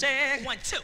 music. One, two.